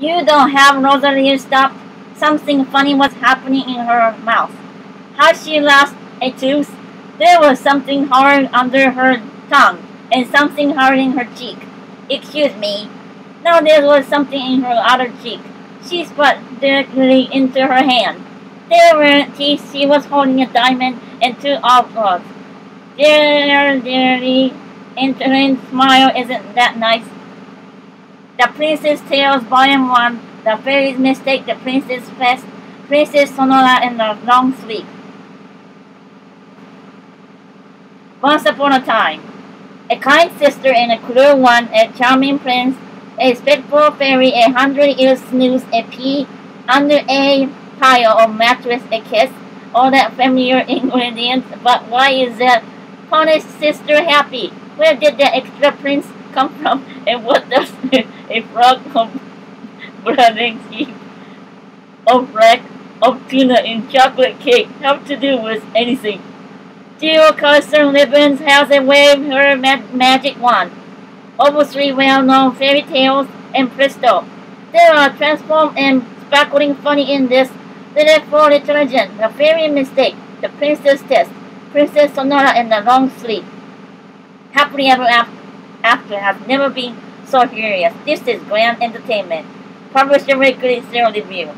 You don't have Rosalie stopped. Something funny was happening in her mouth. Had she lost a tooth? There was something hard under her tongue and something hard in her cheek. Excuse me. Now there was something in her other cheek. She spat directly into her hand. There were teeth. She was holding a diamond and two oblongs. Dear, dearly, entering smile isn't that nice? The Princess Tales Volume 1, The Fairy's Mistake, The Princess Test, Princess Sonora, and the Long Sleep. Once upon a time, a kind sister and a cruel one, a charming prince, a spiteful fairy, a hundred years snooze, a pea under a pile of mattress, a kiss, all that familiar ingredients, but why is that punished sister happy? Where did the extra prince come from? And what does frog of breading of wreck of tuna in chocolate cake have to do with anything? Gail Carson Levine has a wave her ma magic wand. Over three well-known fairy tales and presto. There are transformed and sparkling funny in this little for legend, The Fairy Mistake, The Princess Test, Princess Sonora, and The Long Sleep. Happily Ever After has never been so hilarious. This is Grand Entertainment. Publisher Weekly Zero Review.